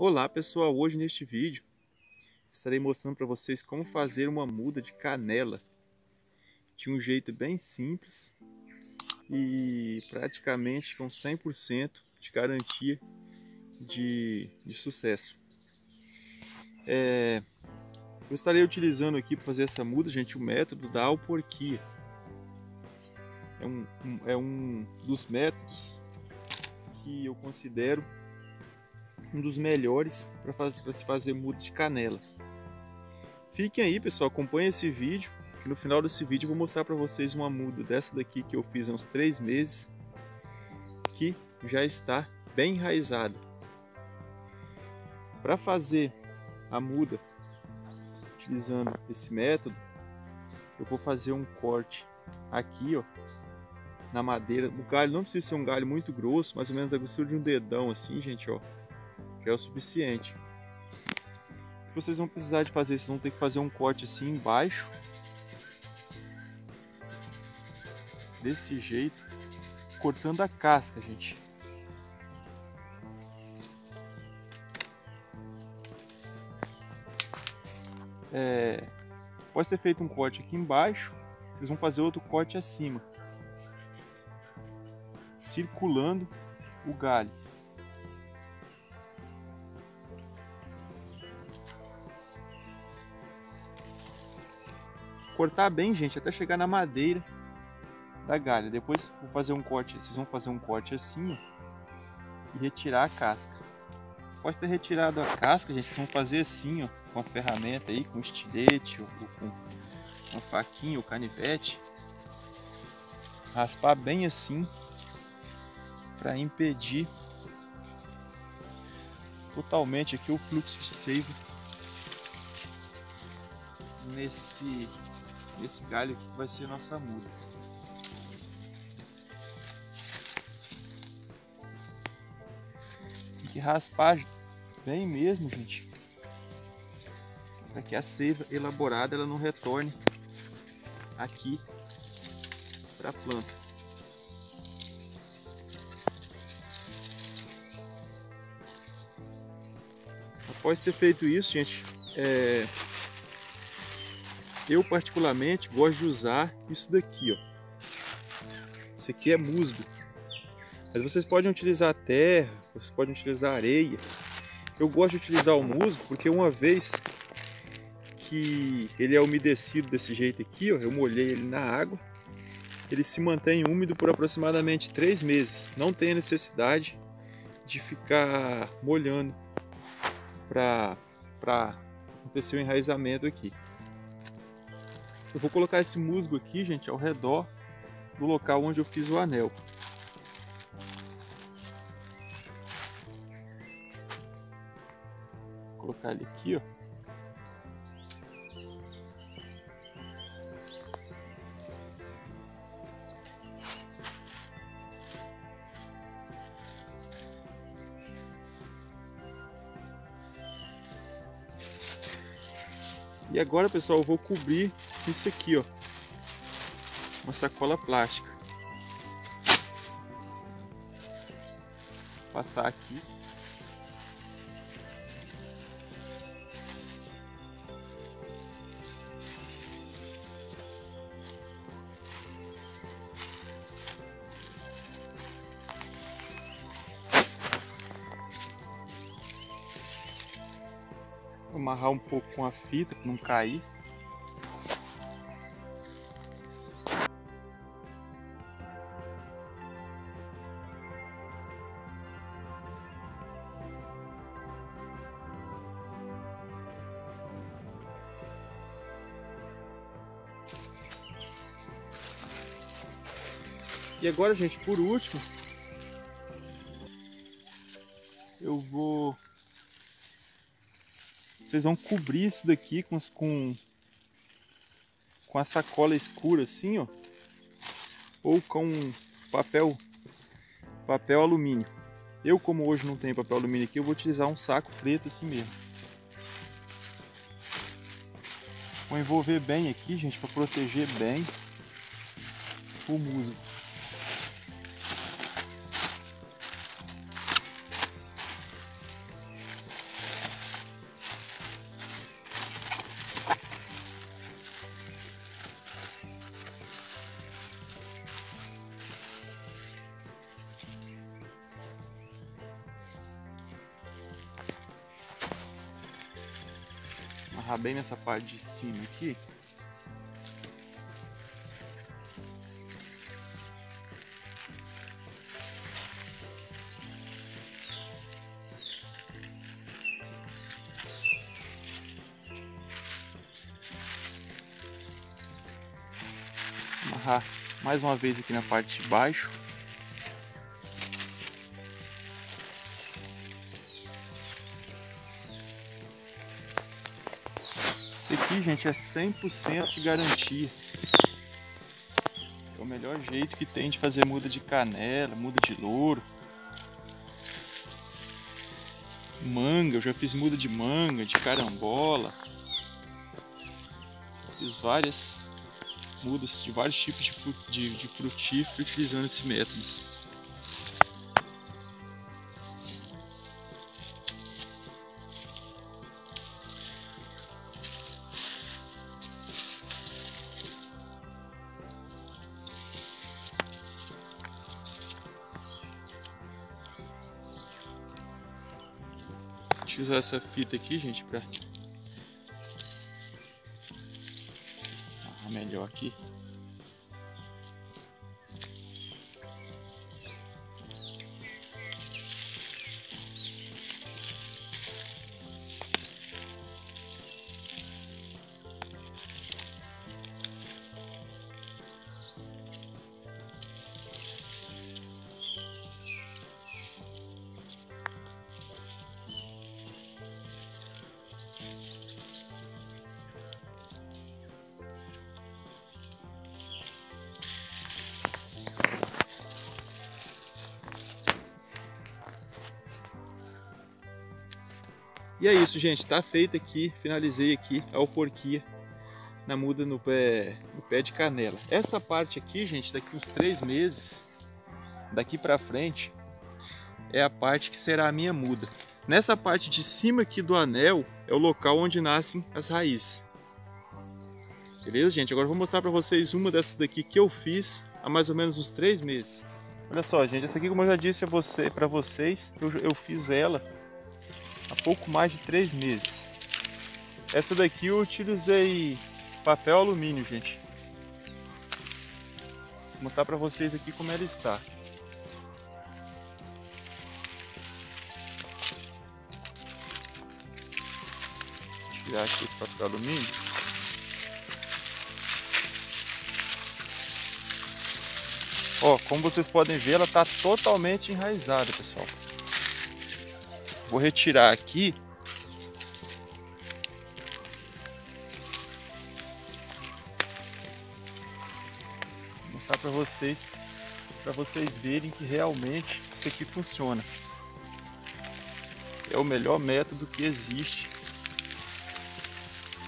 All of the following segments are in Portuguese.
Olá pessoal, hoje neste vídeo estarei mostrando para vocês como fazer uma muda de canela de um jeito bem simples e praticamente com 100% de garantia de, de sucesso. É, eu estarei utilizando aqui para fazer essa muda, gente, o método da alporquia. É um, um, é um dos métodos que eu considero um dos melhores para se fazer mudas de canela. Fiquem aí, pessoal, acompanhem esse vídeo, que no final desse vídeo eu vou mostrar para vocês uma muda dessa daqui que eu fiz há uns três meses, que já está bem enraizada. Para fazer a muda utilizando esse método, eu vou fazer um corte aqui, ó, na madeira. O galho não precisa ser um galho muito grosso, mais ou menos a grossura de um dedão assim, gente, ó é o suficiente. O que vocês vão precisar de fazer, vocês vão ter que fazer um corte assim embaixo. Desse jeito, cortando a casca, gente. É, após ter feito um corte aqui embaixo, vocês vão fazer outro corte acima, circulando o galho. Cortar bem, gente, até chegar na madeira da galha. Depois vou fazer um corte, vocês vão fazer um corte assim e retirar a casca. Após ter retirado a casca, gente, vocês vão fazer assim, ó, com a ferramenta aí, com estilete ou com uma faquinha ou canivete. Raspar bem assim para impedir totalmente aqui o fluxo de seiva nesse esse galho aqui que vai ser nossa muda. Tem que raspar bem mesmo, gente. Para que a seiva elaborada ela não retorne aqui para a planta. Após ter feito isso, gente, é, eu particularmente gosto de usar isso daqui, ó. Isso aqui é musgo. Mas vocês podem utilizar terra, vocês podem utilizar areia. Eu gosto de utilizar o musgo porque uma vez que ele é umedecido desse jeito aqui, ó, eu molhei ele na água, ele se mantém úmido por aproximadamente três meses. Não tem a necessidade de ficar molhando para acontecer o enraizamento aqui. Eu vou colocar esse musgo aqui, gente, ao redor do local onde eu fiz o anel. Vou colocar ele aqui, ó. E agora, pessoal, eu vou cobrir isso aqui, ó. Uma sacola plástica. Vou passar aqui. amarrar um pouco com a fita para não cair. E agora, gente, por último, eu vou... Vocês vão cobrir isso daqui com, com, com a sacola escura assim, ó. Ou com papel, papel alumínio. Eu, como hoje não tenho papel alumínio aqui, eu vou utilizar um saco preto assim mesmo. Vou envolver bem aqui, gente, para proteger bem o musgo. Amarrar bem nessa parte de cima aqui. Amarrar mais uma vez aqui na parte de baixo. Aqui, gente, é 100% de garantia. É o melhor jeito que tem de fazer muda de canela, muda de louro. Manga, eu já fiz muda de manga, de carambola. Fiz várias mudas de vários tipos de, de, de frutífero utilizando esse método. Eu usar essa fita aqui, gente, para melhor aqui. E é isso, gente. Tá feito aqui. Finalizei aqui a alforquia na muda no pé, no pé de canela. Essa parte aqui, gente, daqui uns três meses, daqui para frente, é a parte que será a minha muda. Nessa parte de cima aqui do anel é o local onde nascem as raízes. Beleza, gente? Agora eu vou mostrar para vocês uma dessas daqui que eu fiz há mais ou menos uns três meses. Olha só, gente, essa aqui, como eu já disse a você, para vocês, eu, eu fiz ela pouco mais de três meses. Essa daqui eu utilizei papel alumínio, gente. Vou mostrar para vocês aqui como ela está. Tirar aqui esse papel alumínio. Ó, como vocês podem ver, ela está totalmente enraizada, pessoal. Vou retirar aqui. Vou mostrar para vocês, para vocês verem que realmente isso aqui funciona. É o melhor método que existe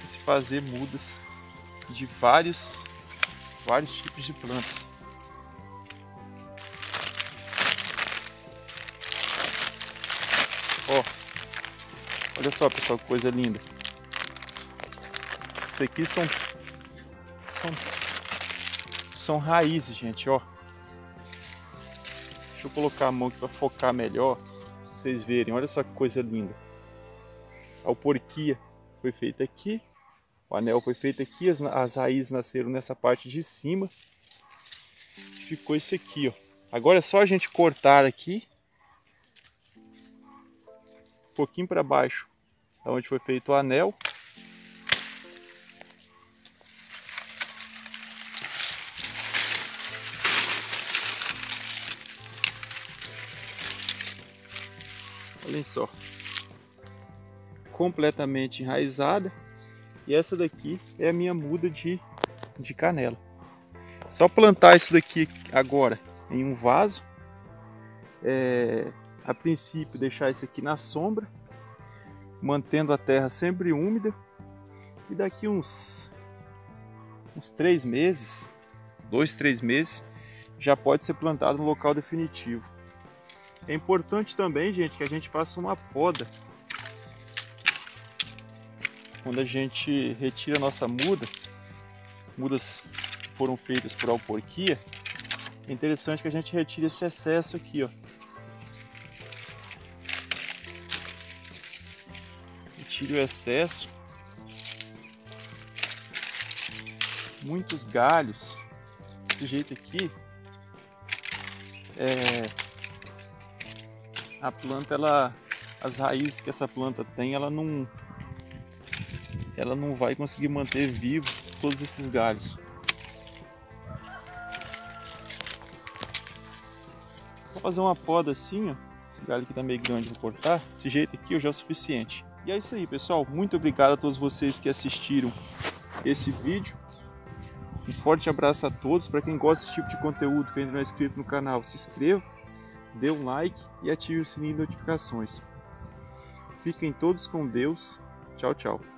de se fazer mudas de vários, vários tipos de plantas. Olha só pessoal, que coisa linda. Isso aqui são, são, são raízes, gente, ó. Deixa eu colocar a mão aqui para focar melhor, pra vocês verem. Olha só que coisa linda. A alporquia foi feita aqui, o anel foi feito aqui, as, as raízes nasceram nessa parte de cima. Ficou esse aqui, ó. Agora é só a gente cortar aqui um pouquinho para baixo, onde foi feito o anel. Olhem só, completamente enraizada. E essa daqui é a minha muda de, de canela. Só plantar isso daqui agora em um vaso. É, a princípio deixar isso aqui na sombra, mantendo a terra sempre úmida. E daqui uns, uns três meses, dois, três meses, já pode ser plantado no local definitivo. É importante também, gente, que a gente faça uma poda. Quando a gente retira a nossa muda, mudas foram feitas por alporquia, é interessante que a gente retire esse excesso aqui, ó. Tire o excesso muitos galhos, desse jeito aqui, é, a planta, ela, as raízes que essa planta tem, ela não, ela não vai conseguir manter vivo todos esses galhos. Vou fazer uma poda assim, ó. Esse galho aqui tá meio grande, vou cortar. Desse jeito aqui já é o suficiente. E é isso aí, pessoal. Muito obrigado a todos vocês que assistiram esse vídeo. Um forte abraço a todos. Para quem gosta desse tipo de conteúdo, que ainda não é inscrito no canal, se inscreva, dê um like e ative o sininho de notificações. Fiquem todos com Deus. Tchau, tchau.